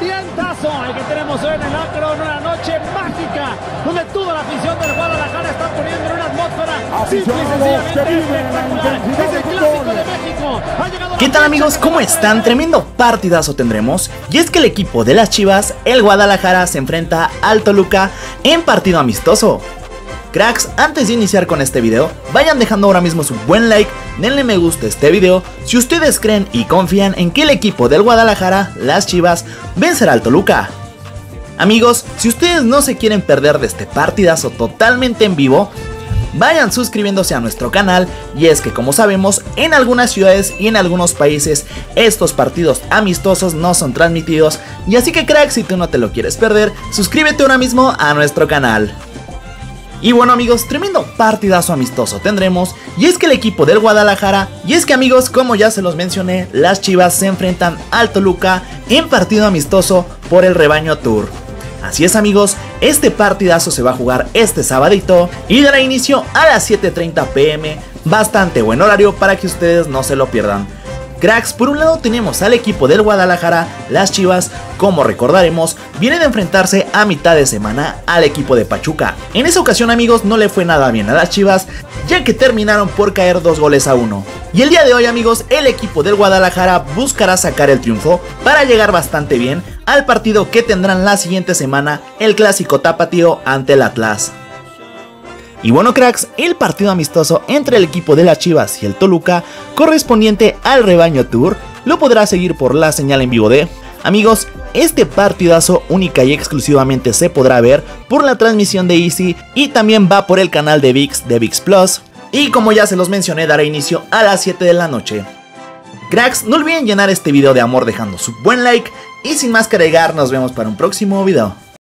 ambientazo el que tenemos hoy en el Akron, una noche mágica, donde toda la afición del Guadalajara está poniendo en una atmósfera simple y sencillamente espectacular. Es el clásico de México. Ha llegado ¿Qué tal amigos? ¿Cómo están? Tremendo partidazo tendremos. Y es que el equipo de las Chivas, el Guadalajara, se enfrenta al Toluca en partido amistoso. Cracks, antes de iniciar con este video, vayan dejando ahora mismo su buen like, denle me gusta a este video si ustedes creen y confían en que el equipo del Guadalajara, las Chivas, vencerá al Toluca. Amigos, si ustedes no se quieren perder de este partidazo totalmente en vivo, vayan suscribiéndose a nuestro canal y es que como sabemos en algunas ciudades y en algunos países estos partidos amistosos no son transmitidos y así que crack si tú no te lo quieres perder suscríbete ahora mismo a nuestro canal. Y bueno amigos, tremendo partidazo amistoso tendremos y es que el equipo del Guadalajara y es que amigos como ya se los mencioné las Chivas se enfrentan al Toluca en partido amistoso por el Rebaño Tour. Así es amigos, este partidazo se va a jugar este sabadito y dará inicio a las 7.30 pm, bastante buen horario para que ustedes no se lo pierdan. Cracks, por un lado tenemos al equipo del Guadalajara, las Chivas, como recordaremos, viene de enfrentarse a mitad de semana al equipo de Pachuca. En esa ocasión amigos no le fue nada bien a las Chivas, ya que terminaron por caer dos goles a uno. Y el día de hoy amigos, el equipo del Guadalajara buscará sacar el triunfo para llegar bastante bien al partido que tendrán la siguiente semana, el clásico tapatío ante el Atlas. Y bueno cracks, el partido amistoso entre el equipo de las Chivas y el Toluca, correspondiente al Rebaño Tour, lo podrá seguir por la señal en vivo de... Amigos, este partidazo única y exclusivamente se podrá ver por la transmisión de Easy y también va por el canal de VIX de VIX Plus. Y como ya se los mencioné, dará inicio a las 7 de la noche. Cracks, no olviden llenar este video de amor dejando su buen like y sin más que agregar, nos vemos para un próximo video.